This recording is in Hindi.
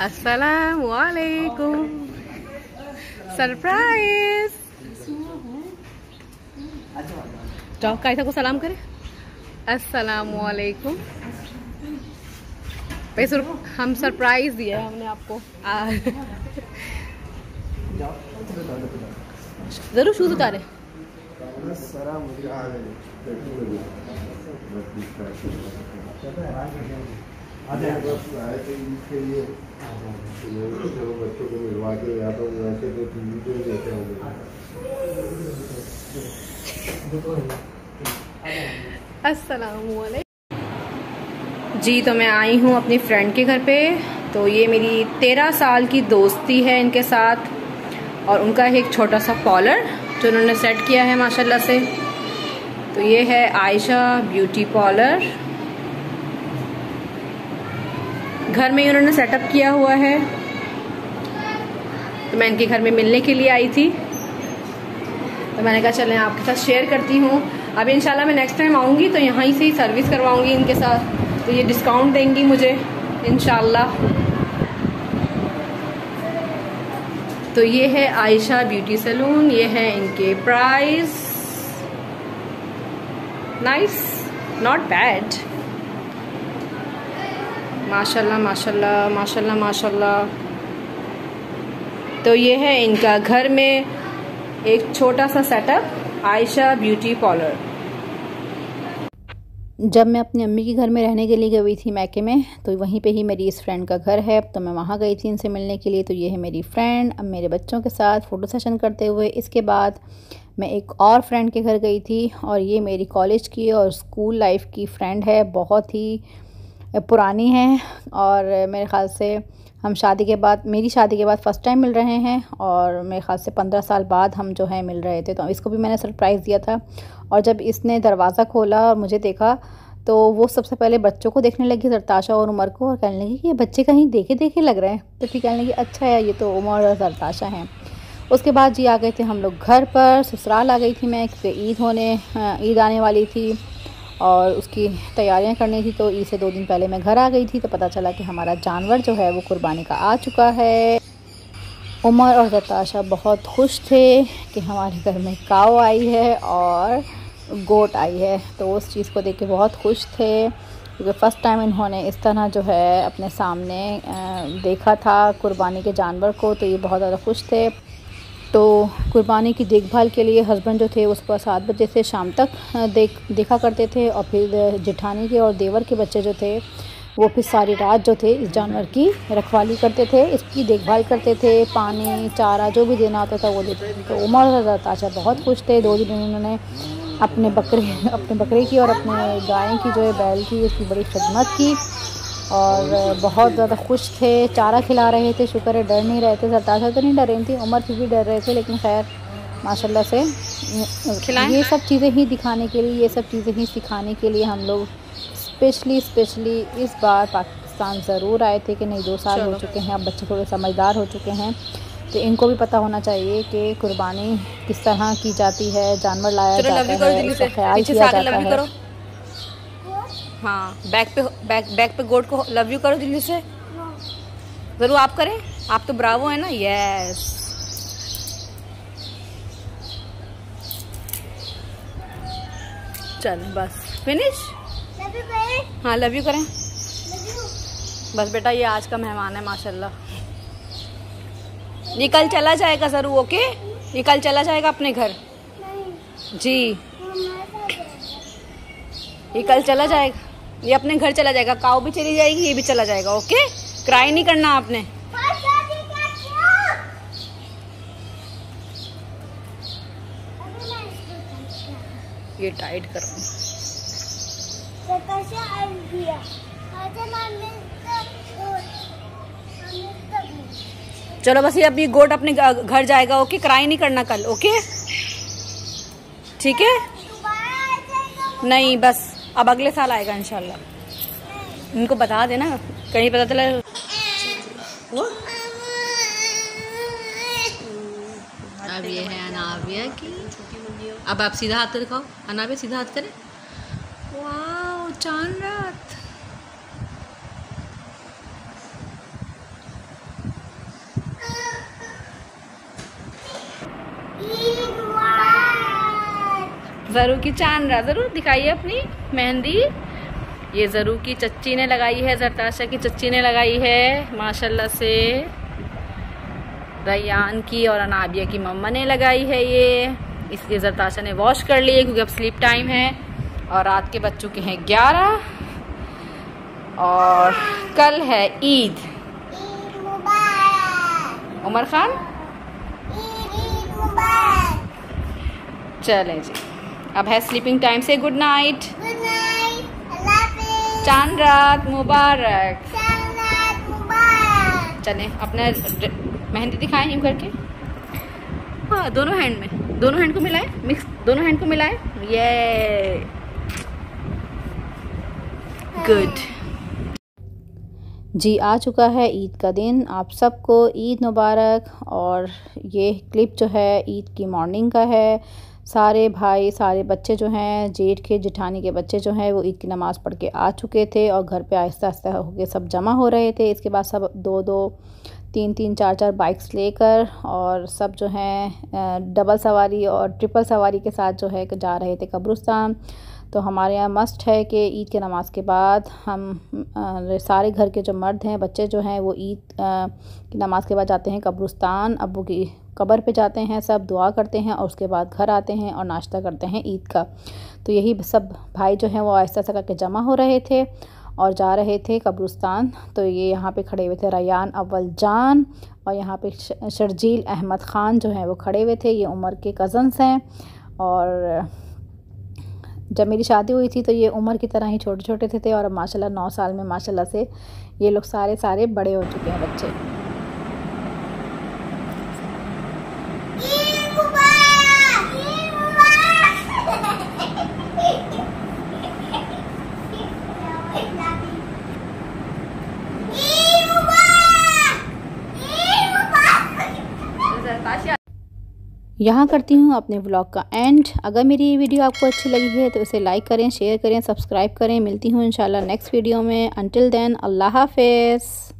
असलकुम सरप्राइज़ जाओ कायसा को सलाम करें असलकुम भाई हम सरप्राइज़ दिया है हमने आपको ज़रूर शूज़ उतारे जी तो मैं आई हूँ अपनी फ्रेंड के घर पे। तो ये मेरी तेरह साल की दोस्ती है इनके साथ। और उनका एक छोटा सा पॉलर जो उन्होंने सेट किया है, माशाल्लाह से। तो ये है आयशा ब्यूटी पॉलर घर में उन्होंने सेटअप किया हुआ है। तो मैं इनके घर में मिलने के लिए आई थी। तो मैंने कहा, चलें, आपके साथ शेयर करती हूँ। अब इंशाल्लाह मैं नेक्स्ट टाइम आऊँगी तो यहाँ से ही सर्विस करवाऊँगी इनके साथ। तो ये डिस्काउंट देंगी मुझे इनशाला तो ये है आयशा ब्यूटी सैलून ये है इनके प्राइस नाइस नॉट बैड माशाल्लाह माशाल्लाह माशाल्लाह माशाल्लाह। तो ये है इनका घर में एक छोटा सा सेटअप आयशा ब्यूटी पार्लर जब मैं अपनी अम्मी के घर में रहने के लिए गई थी मैके में तो वहीं पे ही मेरी इस फ्रेंड का घर है। तो मैं वहाँ गई थी इनसे मिलने के लिए तो ये है मेरी फ्रेंड अब मेरे बच्चों के साथ फ़ोटो सेशन करते हुए, इसके बाद मैं एक और फ्रेंड के घर गई थी, और ये मेरी कॉलेज की और स्कूल लाइफ की फ्रेंड है। बहुत ही पुरानी है और मेरे ख़्याल से हम शादी के बाद, मेरी शादी के बाद फ़र्स्ट टाइम मिल रहे हैं और मेरे ख़्याल से पंद्रह साल बाद हम जो है मिल रहे थे। तो इसको भी मैंने सरप्राइज़ दिया था और जब इसने दरवाज़ा खोला और मुझे देखा तो वो सबसे पहले बच्चों को देखने लगी सरताशा और उमर को और कहने लगी कि ये बच्चे कहीं देखे देखे लग रहे हैं। तो फिर कहने लगी अच्छा है, ये तो उमर और सरताशा हैं। उसके बाद जी आ गए थे हम लोग घर पर, ससुराल आ गई थी मैं ईद होने ईद आने वाली थी। और उसकी तैयारियाँ करनी थी तो ईद से दो दिन पहले मैं घर आ गई थी तो पता चला कि हमारा जानवर जो है, वो कुर्बानी का आ चुका है। उमर और जताशा बहुत खुश थे कि हमारे घर में काव आई है और गोट आई है तो उस चीज़ को देख के बहुत खुश थे, क्योंकि फ़र्स्ट टाइम इन्होंने इस तरह जो है, अपने सामने देखा था कुर्बानी के जानवर को तो ये बहुत ज़्यादा खुश थे। तो कुर्बानी की देखभाल के लिए हस्बैंड जो थे सुबह सात बजे से शाम तक देख, देखा करते थे और फिर जिठानी के और देवर के बच्चे जो थे, वो फिर सारी रात जो थे इस जानवर की रखवाली करते थे, इसकी देखभाल करते थे, पानी, चारा जो भी देना होता था वो देते थे। तो उमर ताशा बहुत खुश थे। दो दिन उन्होंने अपने बकरे अपने बकरे की और अपने गाय की जो है, बैल की, उसकी बड़ी खदमत की। और बहुत ज़्यादा खुश थे चारा खिला रहे थे शुक्र है डर नहीं रहे थे सरताशा तो नहीं डर रही थी उम्र फिर भी डर रहे थे लेकिन खैर माशाल्लाह से ये सब चीज़ें ही दिखाने के लिए ये सब चीज़ें ही सिखाने के लिए हम लोग स्पेशली स्पेशली इस बार पाकिस्तान ज़रूर आए थे कि नहीं दो साल हो चुके हैं अब बच्चे थोड़े समझदार हो चुके हैं तो इनको भी पता होना चाहिए कि कुर्बानी किस तरह की जाती है जानवर लाया जाता है ख्याल किया जाता है। हाँ बैक पे बैक बैक पे गोड को लव यू करो दिल्ली से। ज़रूर आप करें। आप तो ब्रावो है ना? यस चल बस। फिनिश हाँ लव यू करें। बस बेटा ये आज का मेहमान है माशाल्लाह। ये कल चला जाएगा ज़रूर ओके ये कल चला जाएगा अपने घर। जी। ये कल चला जाएगा। ये अपने घर चला जाएगा काऊ भी चली जाएगी ये भी चला जाएगा ओके क्राई नहीं करना आपने। ये टाइट करो। चलो बस ये अभी गोट अपने घर जाएगा ओके क्राई नहीं करना कल ओके ठीक है? नहीं बस। अब अगले साल आएगा इनशाला इनको बता देना, कहीं पता चला। अब ये है अनाविया की। अब आप सीधा हाथ दिखाओ। अनाविया, सीधा हाथ करें। वाह चाँद रात। ज़रू की चांदरा ज़रूर दिखाइए अपनी मेहंदी। ये ज़रू की चच्ची ने लगाई है जरताशा की चच्ची ने लगाई है माशाल्लाह से। रैयान की और अनाबिया की मम्मा ने लगाई है ये। इसलिए जरताशा ने वॉश कर लिए क्योंकि अब स्लीप टाइम है और रात के बच्चों के हैं ग्यारह। और कल है ईद। उमर खान? चले जी। अब है स्लीपिंग टाइम से गुड नाइट चाँद रात मुबारक. चले अपना मेहंदी दिखाएँ यूँ करके। हाँ दोनों हैंड में। दोनों हैंड को मिलाएँ। मिक्स दोनों हैंड को मिलाएँ। ये गुड जी आ चुका है ईद का दिन। आप सबको ईद मुबारक। और ये क्लिप जो है ईद की मॉर्निंग का है। सारे भाई, सारे बच्चे जो हैं, जेठ के, जिठानी के बच्चे जो हैं, वो ईद की नमाज़ पढ़ के आ चुके थे और घर पे आहिस्ता आहिस्ता होके सब जमा हो रहे थे। इसके बाद सब दो दो, तीन तीन, चार चार बाइक्स लेकर और सब जो हैं डबल सवारी और ट्रिपल सवारी के साथ जो है, जा रहे थे कब्रस्तान। तो हमारे यहाँ मस्ट है कि ईद के नमाज़ के बाद हम आ, सारे घर के जो मर्द हैं बच्चे जो हैं वो ईद की नमाज़ के बाद जाते हैं कब्रस्तान अबू की कब्र पे जाते हैं सब दुआ करते हैं और उसके बाद घर आते हैं और नाश्ता करते हैं ईद का। तो यही सब भाई जो हैं वो आहिस्ता आहिस्ता करके जमा हो रहे थे और जा रहे थे कब्रस्तान। तो ये यहाँ पे खड़े हुए थे रयान अव्वल जान और यहाँ पे शर्जील अहमद ख़ान जो हैं वो खड़े हुए थे। ये उमर के कज़न्स हैं और जब मेरी शादी हुई थी तो ये उम्र की तरह ही छोटे छोटे थे, थे और माशाल्लाह नौ साल में माशाल्लाह से ये लोग सारे सारे बड़े हो चुके हैं बच्चे। यहाँ करती हूँ अपने ब्लॉग का एंड अगर मेरी ये वीडियो आपको अच्छी लगी है तो उसे लाइक करें शेयर करें सब्सक्राइब करें। मिलती हूँ इंशाल्लाह नेक्स्ट वीडियो में। अनटिल देन अल्लाह हाफिज़।